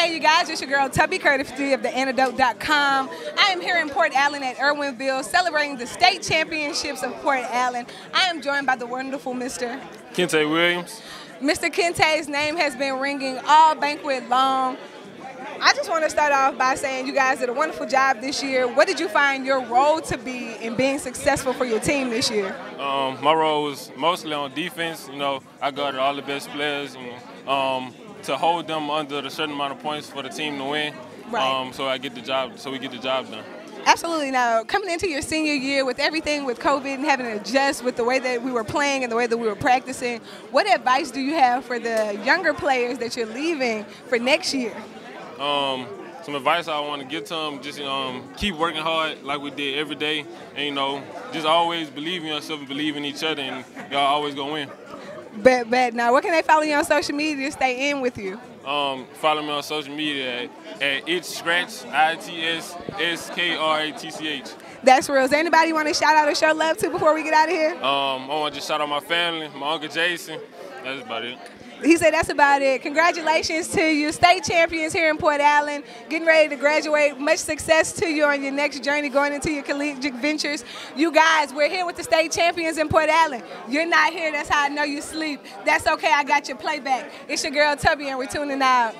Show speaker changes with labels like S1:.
S1: Hey, you guys, it's your girl Tubbi courtesy of the ThaAntidote.com. I am here in Port Allen at Erwinville celebrating the state championships of Port Allen. I am joined by the wonderful Mr.
S2: Kenate Williams.
S1: Mr. Kenate's name has been ringing all banquet long. I just want to start off by saying you guys did a wonderful job this year. What did you find your role to be in being successful for your team this year?
S2: Um, my role was mostly on defense. You know, I guarded all the best players. Know, um, to hold them under a certain amount of points for the team to win.
S1: Right.
S2: Um, so I get the job. So we get the job done.
S1: Absolutely. Now, coming into your senior year with everything with COVID and having to adjust with the way that we were playing and the way that we were practicing, what advice do you have for the younger players that you're leaving for next year?
S2: Um, some advice I want to give to them: just um, keep working hard like we did every day, and you know, just always believe in yourself and believe in each other, and y'all always gonna win.
S1: Bet, bet. Now, what can they follow you on social media to stay in with you?
S2: Um, follow me on social media at, at It's Scratch, I T S S K R A T C H.
S1: That's real. Is there anybody want to shout out or show love to before we get out of here?
S2: Um, I want to just shout out my family, my uncle Jason. That's about it.
S1: He said that's about it. Congratulations to you, state champions here in Port Allen, getting ready to graduate. Much success to you on your next journey going into your collegiate ventures. You guys, we're here with the state champions in Port Allen. You're not here, that's how I know you sleep. That's okay, I got your playback. It's your girl Tubbi, and we're tuning out.